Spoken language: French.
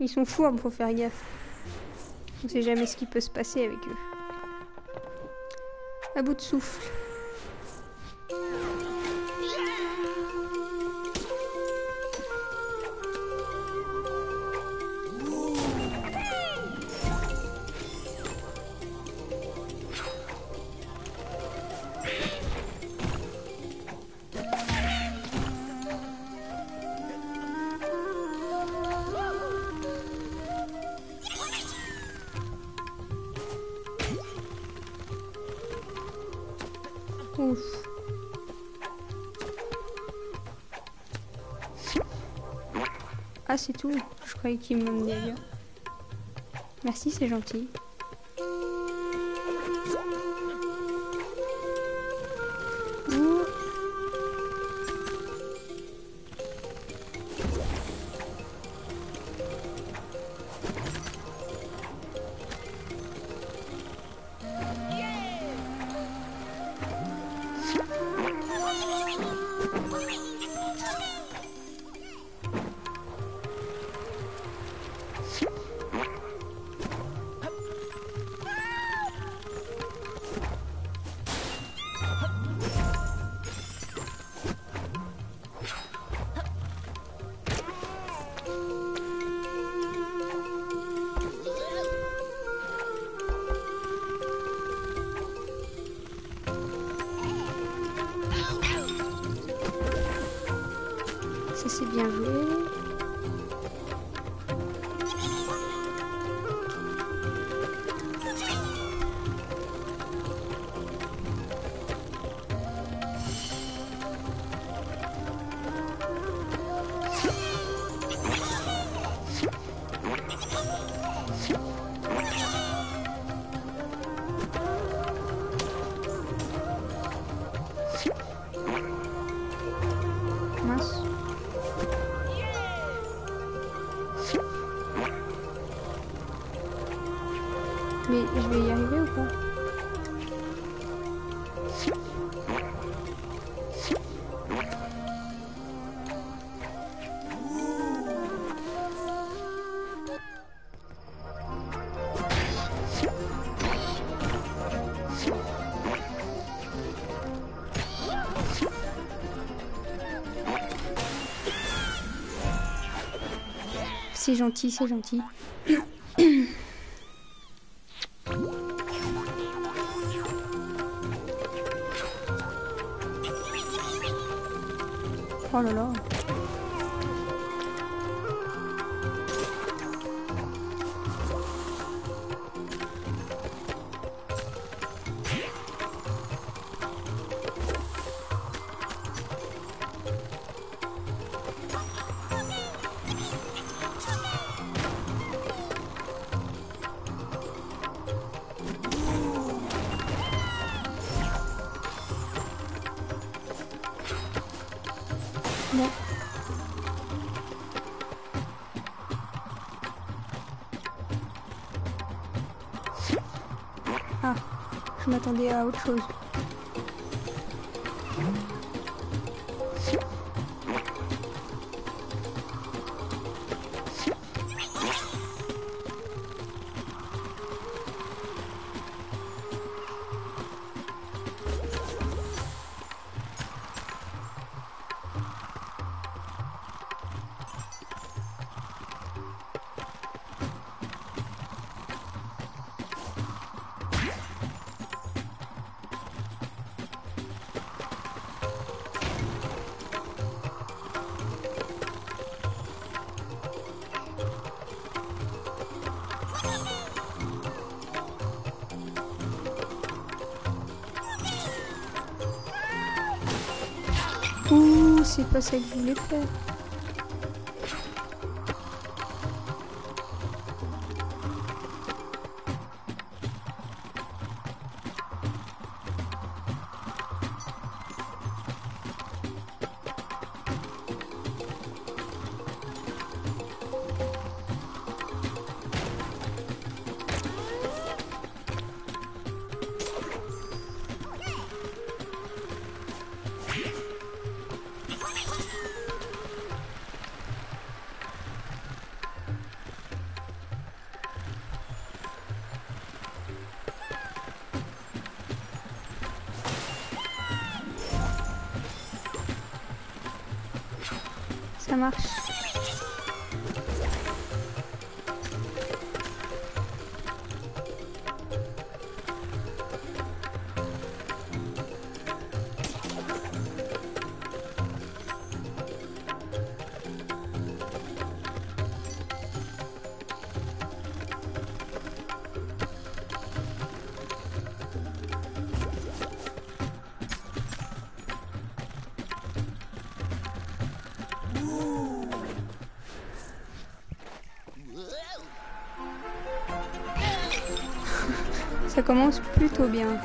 Ils sont fous, il faut faire gaffe. On sait jamais ce qui peut se passer avec eux. À bout de souffle. Ah, c'est tout. Je croyais qu'il m'emmenait ailleurs. Merci, c'est gentil. C'est bien Mais je vais y arriver ou pas C'est gentil, c'est gentil. Oh là là. Ah, je m'attendais à autre chose. C'est pas ça que. Ça marche. Ça commence plutôt bien.